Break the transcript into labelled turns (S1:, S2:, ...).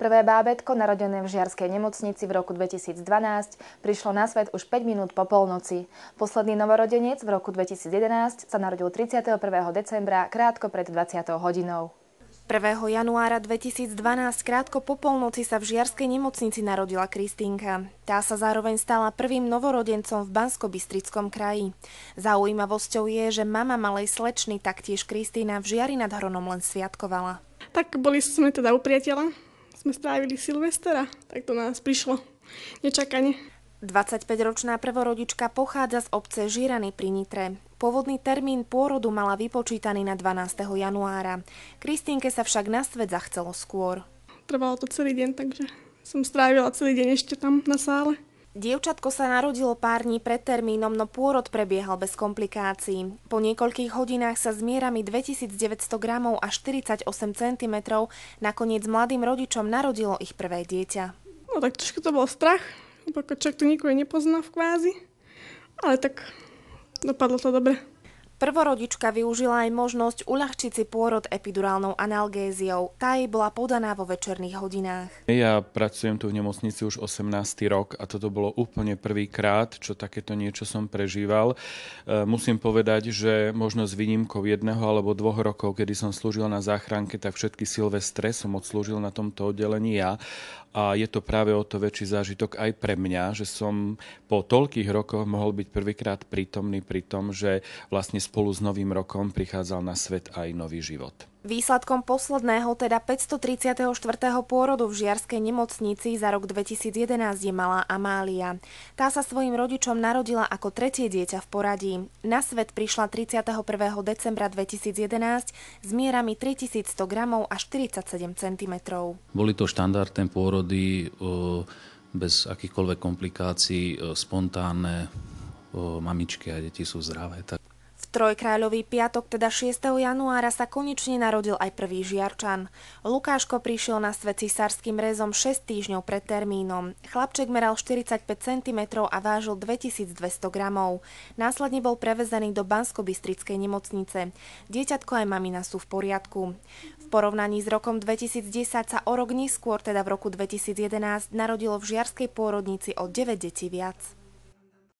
S1: Prvé bábetko, narodené v Žiarskej nemocnici v roku 2012, prišlo na svet už 5 minút po polnoci. Posledný novorodenec v roku 2011 sa narodil 31. decembra krátko pred 20. hodinou.
S2: 1. januára 2012 krátko po polnoci sa v Žiarskej nemocnici narodila Kristínka. Tá sa zároveň stala prvým novorodencom v Bansko-Bystrickom kraji. Zaujímavosťou je, že mama malej slečny, taktiež Kristína v Žiari nad Hronom len sviatkovala.
S3: Tak boli sme teda u priateľa sme strávili Silvestra, tak to nás prišlo nečakane.
S2: 25-ročná prvorodička pochádza z obce Žirany pri Nitre. Pôvodný termín pôrodu mala vypočítaný na 12. januára. Kristínke sa však na svet zachcelo skôr.
S3: Trvalo to celý deň, takže som strávila celý deň ešte tam na sále.
S2: Dievčatko sa narodilo pár dní pred termínom, no pôrod prebiehal bez komplikácií. Po niekoľkých hodinách sa s mierami 2900 gramov a 48 cm nakoniec mladým rodičom narodilo ich prvé dieťa.
S3: No tak trošku to bol strach, lebo človek to nikoho nepozná v kvázi, ale tak dopadlo to dobre.
S2: Prvorodička využila aj možnosť uľahčiť si pôrod epidurálnou analgéziou. Tá jej bola podaná vo večerných hodinách.
S4: Ja pracujem tu v nemocnici už 18. rok a toto bolo úplne prvýkrát, čo takéto niečo som prežíval. E, musím povedať, že možno s výnimkou jedného alebo dvoch rokov, kedy som slúžil na záchranke, tak všetky silvestre som odslúžil na tomto oddelení ja a je to práve o to väčší zážitok aj pre mňa, že som po toľkých rokoch mohol byť prvýkrát prítomný pri tom, že vlastne spolu s Novým rokom prichádzal na svet aj nový život.
S2: Výsledkom posledného, teda 534. pôrodu v Žiarskej nemocnici za rok 2011 je malá Amália. Tá sa svojim rodičom narodila ako tretie dieťa v poradí. Na svet prišla 31. decembra 2011 s mierami 3100 gramov a 47 cm.
S5: Boli to štandardné pôrody bez akýchkoľvek komplikácií, spontánne, mamičky a deti sú zdravé. Tak
S2: Trojkráľový piatok, teda 6. januára, sa konečne narodil aj prvý žiarčan. Lukáško prišiel na svet cisárským rezom 6 týždňov pred termínom. Chlapček meral 45 cm a vážil 2200 gramov. Následne bol prevezený do Bansko-Bystrickej nemocnice. Dieťatko aj mamina sú v poriadku. V porovnaní s rokom 2010 sa o rok neskôr, teda v roku 2011, narodilo v žiarskej pôrodnici o 9 detí viac.